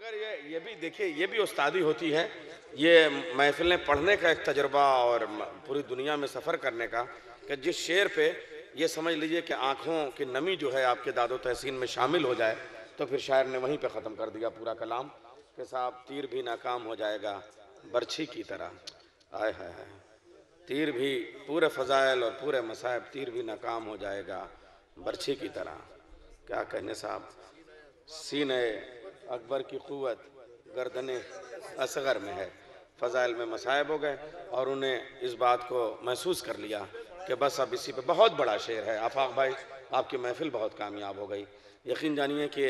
मगर ये ये भी देखिए, ये भी उस्तादी होती है। ये महफिलें पढ़ने का एक तजर्बा और पूरी दुनिया में सफ़र करने का कि जिस शेर पे ये समझ लीजिए कि आँखों की नमी जो है आपके दादो तहसीन में शामिल हो जाए तो फिर शायर ने वहीं पे ख़त्म कर दिया पूरा कलाम कि साहब, तीर भी नाकाम हो जाएगा बर्छी की तरह। आय हाय। तीर भी पूरे फ़जाइल और पूरे मसायब, तीर भी नाकाम हो जाएगा बर्छी की तरह। क्या कहने साहब? सीने अकबर की क़ुत गर्दन असगर में है। फ़जाइल में मसायब हो गए और उन्हें इस बात को महसूस कर लिया कि बस अब इसी पर बहुत बड़ा शेर है। आफाक भाई, आपकी महफिल बहुत कामयाब हो गई। यकीन जानिए कि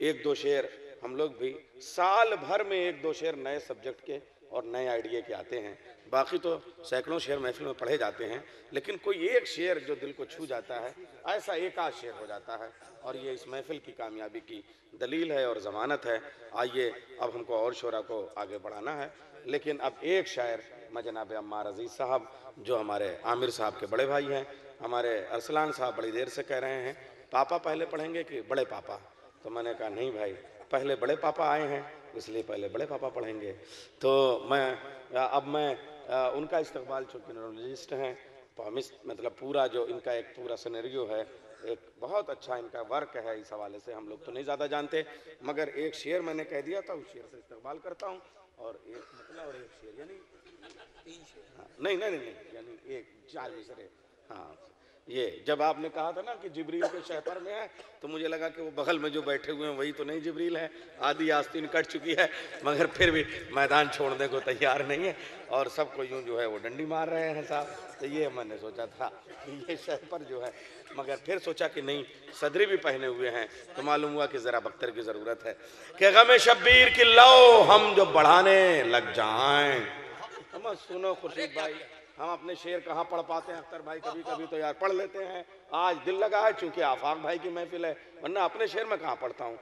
एक दो शेर हम लोग भी साल भर में एक दो शेर नए सब्जेक्ट के और नए आइडिया के आते हैं। बाकी तो सैकड़ों शेर महफिल में पढ़े जाते हैं, लेकिन कोई एक शेर जो दिल को छू जाता है, ऐसा एक आध शेर हो जाता है। और ये इस महफिल की कामयाबी की दलील है और ज़मानत है। आइए, अब हमको और शोरा को आगे बढ़ाना है। लेकिन अब एक शायर, मैं जनाब अम्मार अज़ीज़ साहब, जो हमारे आमिर साहब के बड़े भाई हैं, हमारे अरसलान साहब बड़ी देर से कह रहे हैं, पापा पहले पढ़ेंगे कि बड़े पापा? तो मैंने कहा, नहीं भाई, पहले बड़े पापा आए हैं इसलिए पहले बड़े पापा पढ़ेंगे। तो मैं अब मैं उनका इस्तकबाल चूँकि न्यूरोलॉजिस्ट हैं पॉमिस्ट मतलब पूरा जो इनका एक पूरा सिनेरियो है एक बहुत अच्छा इनका वर्क है इस हवाले से हम लोग तो नहीं ज़्यादा जानते मगर एक शेर मैंने कह दिया था उस शेर से इस्तकबाल करता हूँ और एक मतलब और एक शेर यानी हाँ, नहीं नहीं नहीं नहीं, यानी एक चार मिसरे हाँ। ये, जब आपने कहा था ना कि जिब्रील के शहपर में है तो मुझे लगा कि वो बगल में जो बैठे हुए हैं, वही तो नहीं जिब्रील है। आधी आस्तीन कट चुकी है, मगर फिर भी मैदान छोड़ने को तैयार नहीं है और सबको यूँ जो है वो डंडी मार रहे हैं साहब। तो ये मैंने सोचा था कि ये शहपर जो है, मगर फिर सोचा कि नहीं, सदरी भी पहने हुए हैं तो मालूम हुआ कि ज़रा बख्तर की ज़रूरत है। कि गम शब्बीर की लो, हम जो बढ़ाने लग जाएँ। सुनो खुर्शीद भाई हम अपने शेर कहाँ पढ़ पाते हैं? अख्तर भाई कभी कभी तो यार पढ़ लेते हैं। आज दिल लगा है, चूँकि आफाक भाई की महफिल है, वरना अपने शेर में कहाँ पढ़ता हूँ?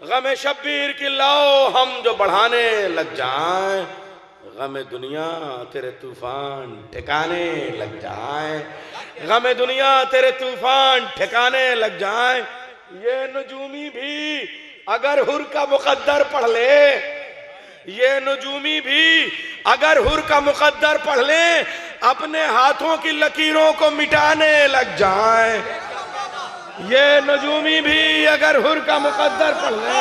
गम शब्बीर की लाओ, हम जो बढ़ाने लग जाएँ। गम दुनिया तेरे तूफ़ान ठिकाने लग जाए। गम दुनिया तेरे तूफ़ान ठिकाने लग जाएँ। ये नजूमी भी अगर हुर का मुकद्दर पढ़ ले, ये नजूमी भी अगर हुर का मुकद्दर पढ़ ले अपने हाथों की लकीरों को मिटाने लग जाए ये नजूमी भी अगर हुर का मुकद्दर पढ़ ले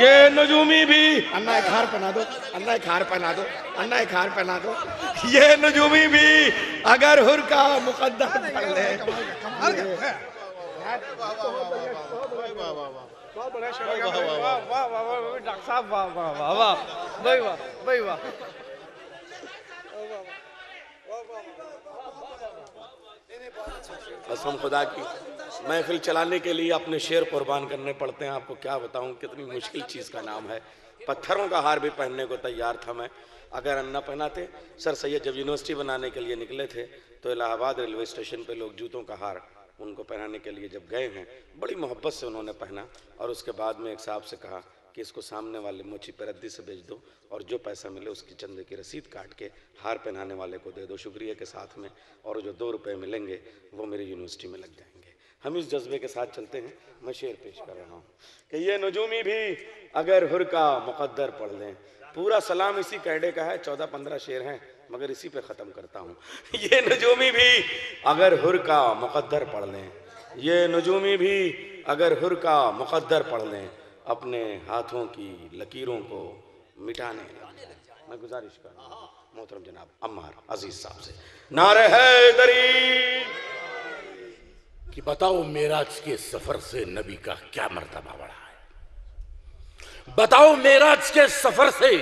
ये नजूमी भी अन्ना एक हार पहना दो अन्ना एक हार पहना दो अन्ना एक हार पहना दो ये नजूमी भी अगर हुर का मुकद्दर पढ़ ले है। वाह वाह वाह वाह वाह, डॉक्टर साहब वाह वाह वाह वाह कसम खुदा की। महफिल चलाने के लिए अपने शेर कुर्बान करने पड़ते हैं। आपको क्या बताऊँ, कितनी मुश्किल चीज़ का नाम है। पत्थरों का हार भी पहनने को तैयार था मैं। अगर अन्ना पहनाते, सर सैयद जब यूनिवर्सिटी बनाने के लिए निकले थे तो इलाहाबाद रेलवे स्टेशन पे लोग जूतों का हार उनको पहनाने के लिए जब गए हैं, बड़ी मोहब्बत से उन्होंने पहना और उसके बाद में एक साहब से कहा कि इसको सामने वाले मोची पे रद्दी से बेच दो और जो पैसा मिले उसकी चंदे की रसीद काट के हार पहनाने वाले को दे दो, शुक्रिया के साथ में। और जो दो रुपए मिलेंगे, वो मेरी यूनिवर्सिटी में लग जाएँगे। हम इस जज्बे के साथ चलते हैं। मैं शेर पेश कर रहा हूँ। कि ये नजूमी भी अगर हुर का मुकद्दर पढ़ लें, पूरा सलाम इसी कैडे का है चौदह पंद्रह शेर हैं, मगर इसी पे ख़त्म करता हूँ। ये नजूमी भी अगर हुर का मुकद्दर पढ़ लें, ये नजूमी भी अगर हुर का मुकद्दर पढ़ लें अपने हाथों की लकीरों को मिटाने। मैं गुजारिश कर रहा हूँ, मोहतरम जनाब, अम्मार अज़ीज़ साहब से। नारे है दरी कि बताओ मेराज के सफ़र से नबी का क्या मर्तबा बढ़ा है? बताओ मेराज के सफ़र से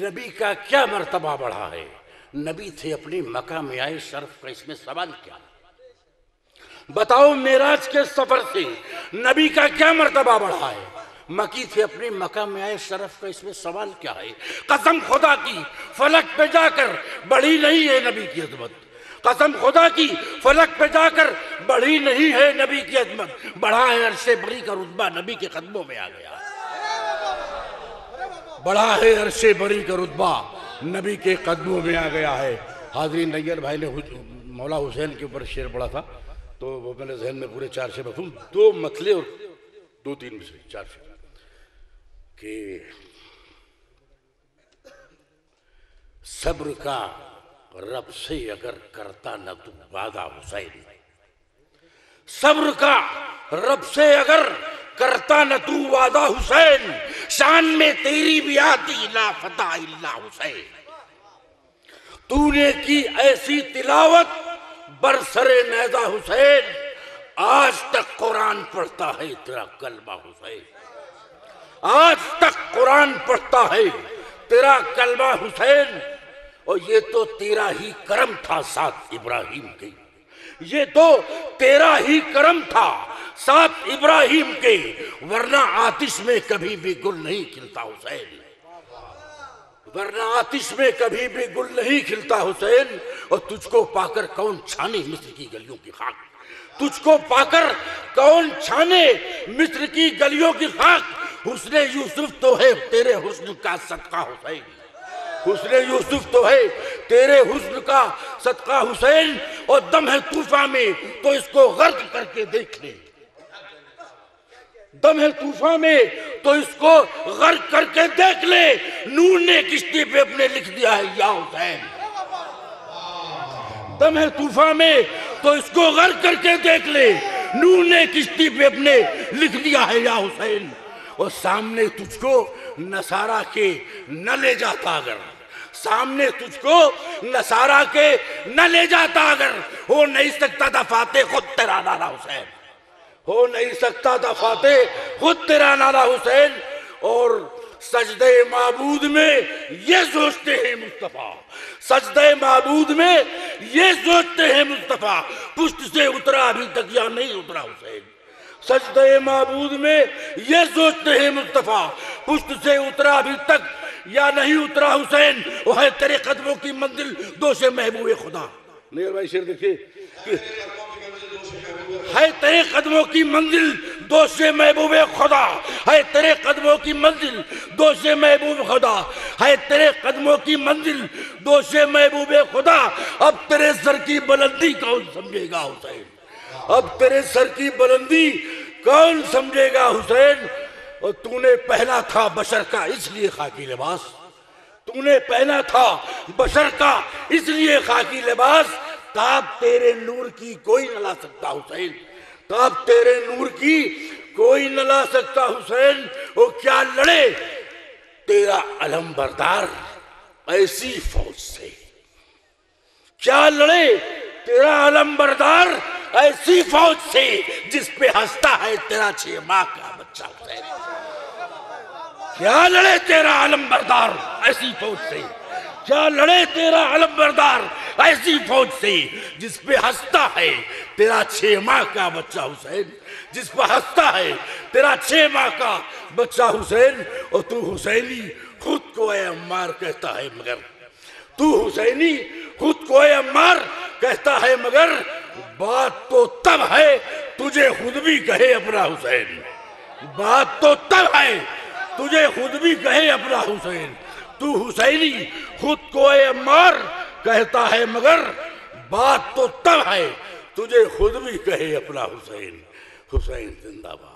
नबी का क्या मर्तबा बढ़ा है? नबी थे अपनी मका में आए शर्फ का, इसमें सवाल क्या बताओ मेराज के सफ़र से नबी का क्या मर्तबा बढ़ा है? मकी थे अपने मका में आए, शरफ का इसमें सवाल क्या है? कसम खुदा की, फलक पे जाकर बड़ी नहीं है नबी की अजमत। कसम खुदा की, फलक पे जाकर बढ़ी नहीं है नबी की अजमत। बढ़ा है अरसे बड़ी का रुतबा नबी के कदमों में आ गया। बढ़ा है अरसे बड़ी का रुतबा नबी के कदमों में आ गया है। हाजरी नैयर भाई ने मौला हुसैन के ऊपर शेर पढ़ा था तो वो मेरे जहन में पूरे चार शेर बसूँ दो मतले और दो तीन चार शेर कि सब्र का रब से अगर करता न तू वादा हुसैन। सब्र का रब से अगर करता न तू वादा हुसैन। शान में तेरी भी आती, ला फता इल्ला हुसैन। तूने की ऐसी तिलावत बरसरे नैजा हुसैन। आज तक कुरान पढ़ता है तेरा कलमा हुसैन। आज तक कुरान पढ़ता है, तेरा कलमा हुसैन, और ये तो तेरा ही करम था साथ इब्राहिम के। ये तो तेरा ही करम था साथ इब्राहिम के, वरना आतिश में कभी भी गुल नहीं खिलता हुसैन। वरना आतिश में कभी भी गुल नहीं खिलता हुसैन, और तुझको पाकर कौन छाने मिस्र की गलियों की खाक? तुझको पाकर कौन छाने मिस्र की गलियों की खाक? हुसने यूसुफ तो है, तेरे हुस्न का सदका हुसैन। हुसने यूसुफ तो है, तेरे हुस्न का सदका हुसैन और दम है तूफा में तो इसको गर्क करके देख ले दम है तूफा में तो इसको गर्क करके देख ले नून ने किश्ती पे अपने लिख दिया है, या हुसैन। दम है तूफा में तो इसको गर्क करके देख ले नून ने किश्ती पे अपने लिख दिया है, या हुसैन। और सामने तुझको नसारा के न ले जाता अगर। सामने तुझको नसारा के न ले जाता अगर। हो नहीं सकता था फाते खुद तेरा नारा हुसैन। हो नहीं सकता दफाते खुद तेरा नारा हुसैन। और सजदे माबूद में ये सोचते हैं मुस्तफ़ा। सजदे माबूद में ये सोचते हैं मुस्तफ़ा। पुष्ट से उतरा, अभी तक या नहीं उतरा हुसैन। सजदे माबूद में ये सोचते हैं मुस्तफ़ा पुष्ट से उतरा अभी तक या नहीं उतरा हुसैन वो है तेरे कदमों की मंजिल दो से महबूब खुदा। नहीं भाई शेर देखिए है तेरे कदमों की मंजिल दो से महबूब खुदा। है तेरे कदमों की मंजिल दो से महबूब खुदा। है तेरे कदमों की मंजिल दो से महबूब खुदा। अब तेरे सर की बुलंदी कौन समझेगा हुसैन? अब तेरे सर की बुलंदी कौन समझेगा हुसैन? और तूने पहना था बशर का, इसलिए खाकी लिबास। तूने पहना था बशर का, इसलिए खाकी लिबास। ताब तेरे नूर की कोई न ला सकता हुसैन? ताब तेरे नूर की कोई न ला सकता हुसैन? वो क्या लड़े? तेरा अलम बरदार ऐसी फौज से। क्या लड़े? तेरा अलम बरदार ऐसी फौज से जिस पे हंसता है, तेरा छह माह का बच्चा क्या लड़े तेरा आलम बरदार, ऐसी फौज से। क्या लड़े तेरा आलम बरदार, ऐसी फौज से जिस पे हंसता है, तेरा छह माह का बच्चा हुसैन। जिस पर हंसता है, तेरा छह माह का बच्चा हुसैन। और तू हुसैनी खुद को ए अम्मार कहता है मगर। तू हुसैनी खुद को ए अम्मार कहता है मगर बात तो तब है, तुझे खुद भी कहे अपना हुसैन। बात तो तब है, तुझे खुद भी कहे अपना हुसैन। तू हुसैनी, खुद को ए मार कहता है मगर, बात तो तब है, तुझे खुद भी कहे अपना हुसैन। हुसैन जिंदाबाद।